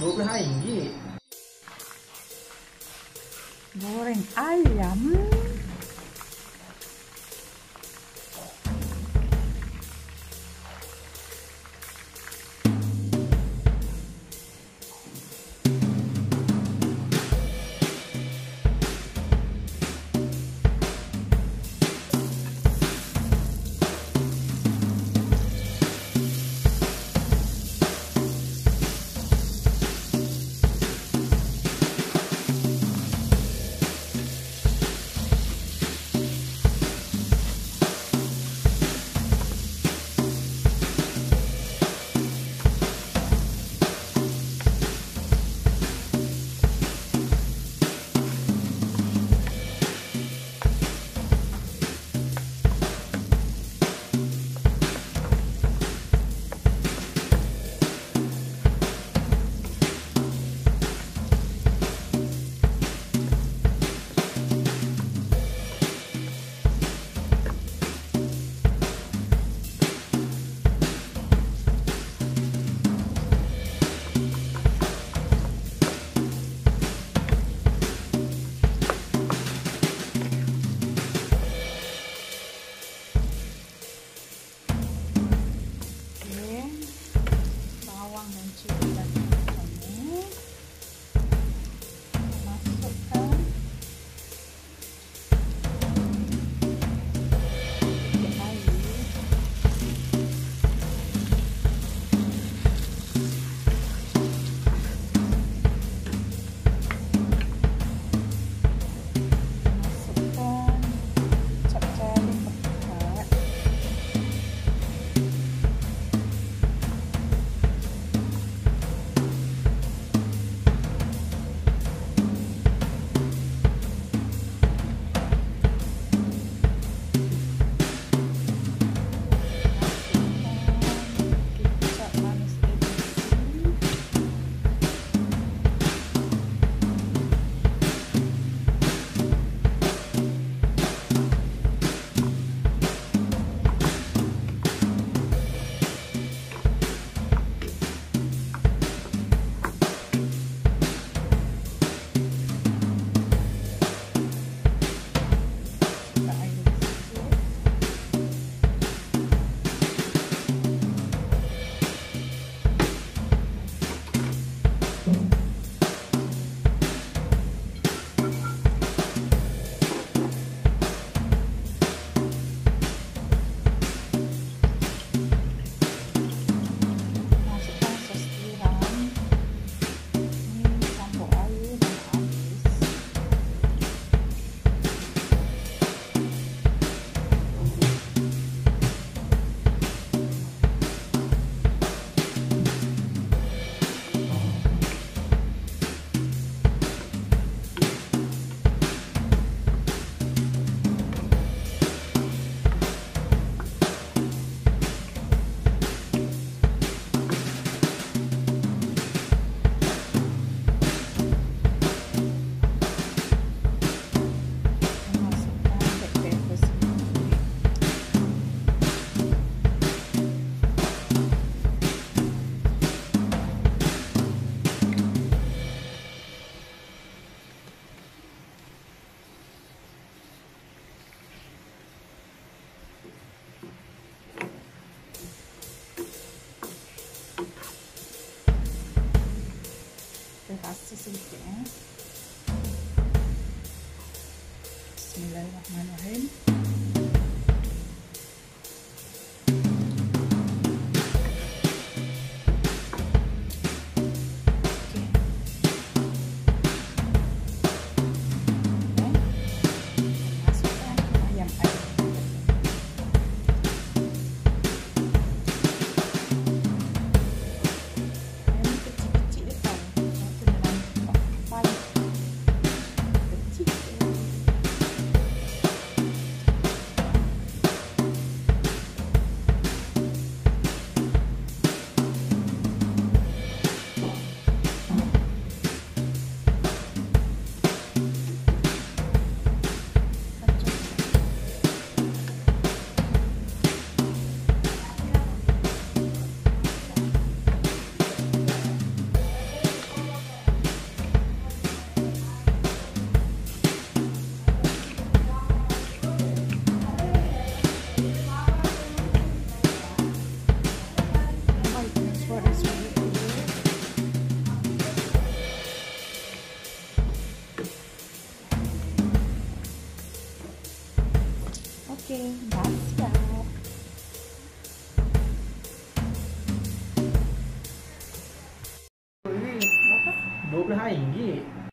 녹을 하나 인기 노랭 알람 passt es nochmal noch hin. for his. Okay, that's that. Doble rainha.